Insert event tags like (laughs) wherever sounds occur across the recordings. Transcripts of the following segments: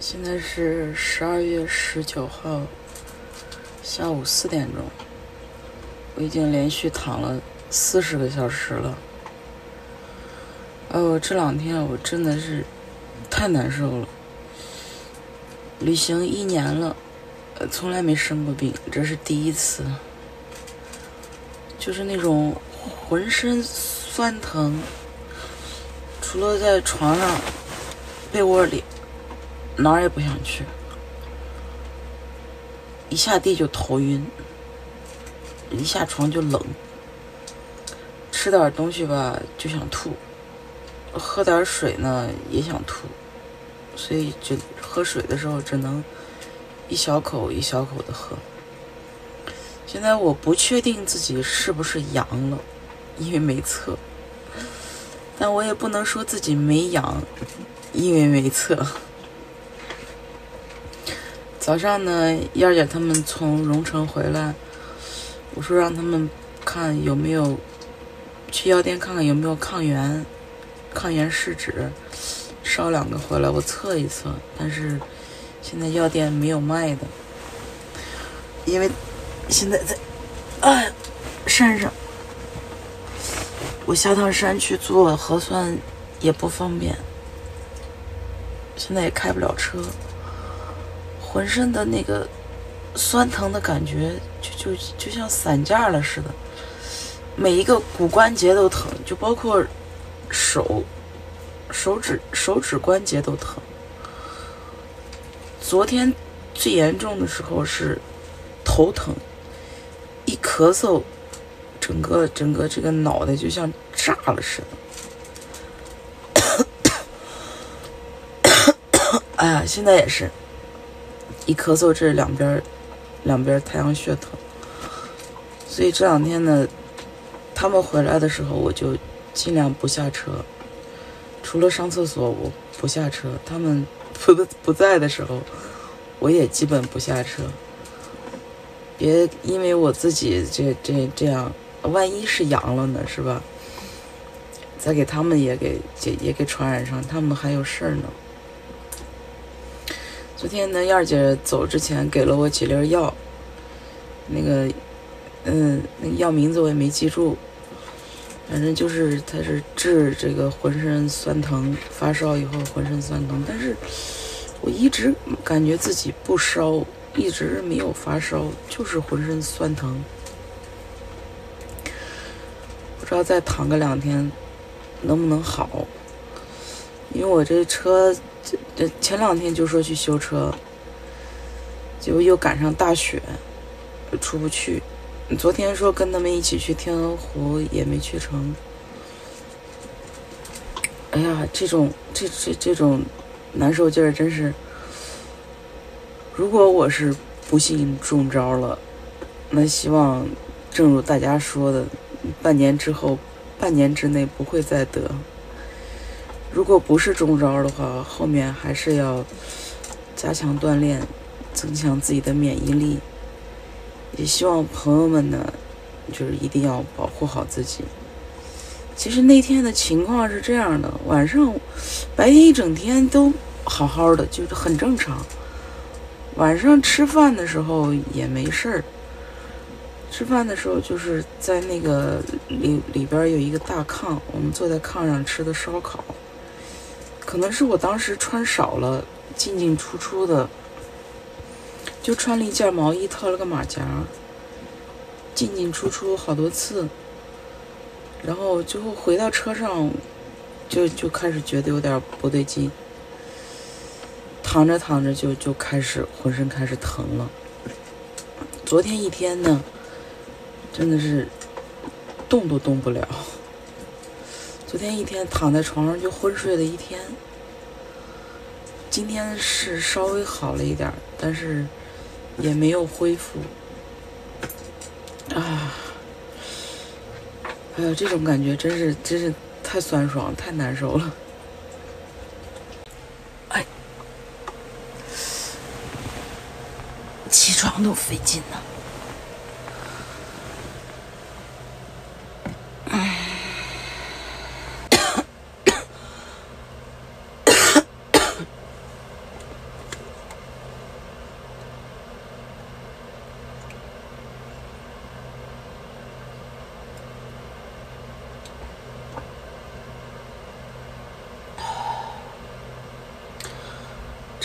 现在是十二月十九号下午四点钟，我已经连续躺了四十个小时了。哎呦，这两天我真的是太难受了。旅行一年了，呃，从来没生过病，这是第一次。就是那种浑身酸疼，除了在床上、被窝里。哪儿也不想去，一下地就头晕，一下床就冷，吃点东西吧就想吐，喝点水呢也想吐，所以就喝水的时候只能一小口一小口的喝。现在我不确定自己是不是阳了，因为没测，但我也不能说自己没阳，因为没测。早上呢，燕儿姐他们从荣城回来，我说让他们看有没有去药店看看有没有抗原，抗原试纸，捎两个回来我测一测。但是现在药店没有卖的，因为现在在啊山上，我下趟山去做核酸也不方便，现在也开不了车。浑身的那个酸疼的感觉，就就就像散架了似的，每一个骨关节都疼，就包括手、手指、手指关节都疼。昨天最严重的时候是头疼，一咳嗽，整个整个这个脑袋就像炸了似的。(coughs) (coughs) 哎呀，现在也是。一咳嗽，这两边两边太阳穴疼，所以这两天呢，他们回来的时候，我就尽量不下车，除了上厕所我不下车。他们不 (laughs) 不在的时候，我也基本不下车，别因为我自己这这这样，万一是阳了呢，是吧？再给他们也给也也给传染上，他们还有事儿呢。昨天呢，燕儿姐走之前给了我几粒药，那个，嗯，那个药名字我也没记住，反正就是它是治这个浑身酸疼、发烧以后浑身酸疼。但是我一直感觉自己不烧，一直没有发烧，就是浑身酸疼，不知道再躺个两天能不能好，因为我这车。这前两天就说去修车，结果又赶上大雪，出不去。昨天说跟他们一起去天鹅湖，也没去成。哎呀，这种这这这种难受劲儿真是。如果我是不幸中招了，那希望正如大家说的，半年之后，半年之内不会再得。如果不是中招的话，后面还是要加强锻炼，增强自己的免疫力。也希望朋友们呢，就是一定要保护好自己。其实那天的情况是这样的：晚上、白天一整天都好好的，就是很正常。晚上吃饭的时候也没事儿。吃饭的时候就是在那个里里边有一个大炕，我们坐在炕上吃的烧烤。可能是我当时穿少了，进进出出的，就穿了一件毛衣，套了个马甲，进进出出好多次，然后最后回到车上，就就开始觉得有点不对劲，躺着躺着就就开始浑身开始疼了。昨天一天呢，真的是动都动不了。昨天一天躺在床上就昏睡了一天，今天是稍微好了一点，但是也没有恢复。啊，哎呀，这种感觉真是真是太酸爽，太难受了。哎，起床都费劲呢。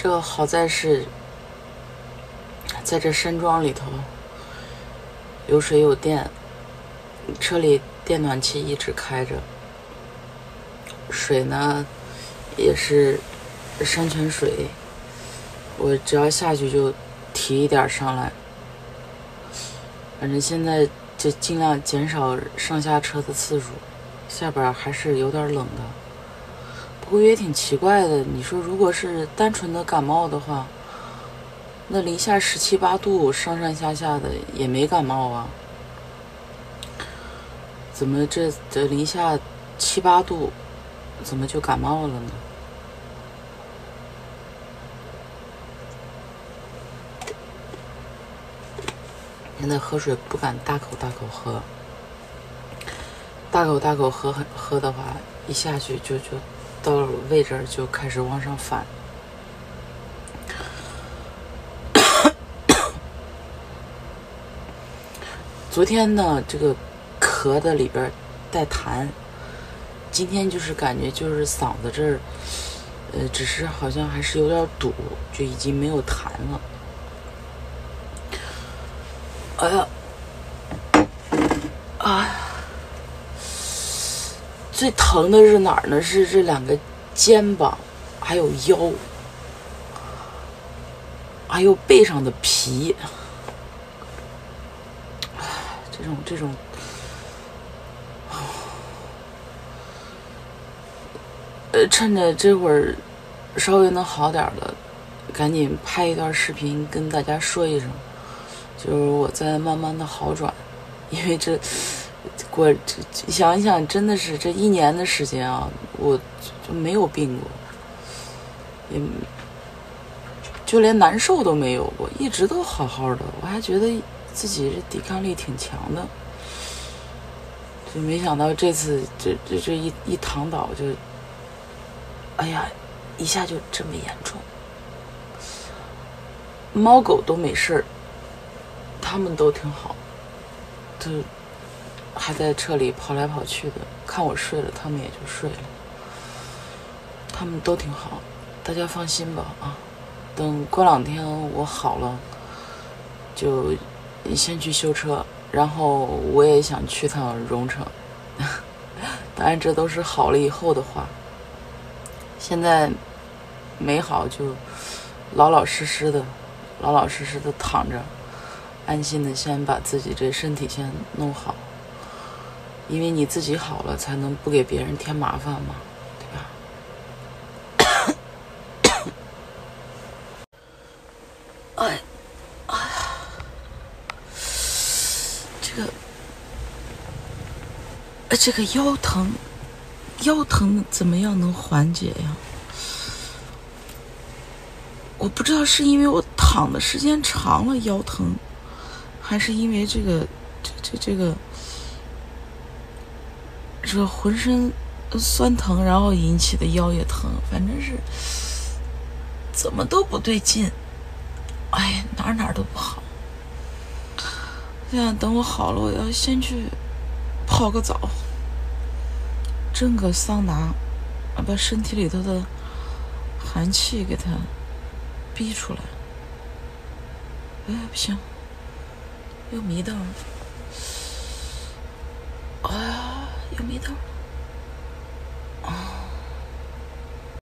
这好在是，在这山庄里头，有水有电，车里电暖气一直开着，水呢也是山泉水，我只要下去就提一点上来。反正现在就尽量减少上下车的次数，下边还是有点冷的。不也挺奇怪的，你说如果是单纯的感冒的话，那零下十七八度上上下下的也没感冒啊？怎么这这零下七八度，怎么就感冒了呢？现在喝水不敢大口大口喝，大口大口喝喝的话，一下去就就。到了胃这儿就开始往上反。(coughs) 昨天呢，这个咳的里边带痰，今天就是感觉就是嗓子这儿，呃，只是好像还是有点堵，就已经没有痰了。哎呀，啊！最疼的是哪儿呢？是这两个肩膀，还有腰，还有背上的皮。这种这种，呃，趁着这会儿稍微能好点了，赶紧拍一段视频跟大家说一声，就是我在慢慢的好转，因为这。过想一想，真的是这一年的时间啊，我就没有病过，也就连难受都没有过，一直都好好的。我还觉得自己这抵抗力挺强的，就没想到这次这这这一一躺倒就，哎呀，一下就这么严重。猫狗都没事儿，他们都挺好，就。还在车里跑来跑去的，看我睡了，他们也就睡了。他们都挺好，大家放心吧啊！等过两天我好了，就先去修车，然后我也想去趟荣城。(laughs) 当然，这都是好了以后的话。现在没好，就老老实实的、老老实实的躺着，安心的先把自己这身体先弄好。因为你自己好了，才能不给别人添麻烦嘛，对吧？(coughs) 哎，哎呀，这个，哎，这个腰疼，腰疼怎么样能缓解呀？我不知道是因为我躺的时间长了腰疼，还是因为这个，这这这个。这浑身酸疼，然后引起的腰也疼，反正是怎么都不对劲。哎，哪哪都不好。现在等我好了，我要先去泡个澡，蒸个桑拿，把身体里头的寒气给它逼出来。哎，不行，又迷瞪了。哎呀。有味道。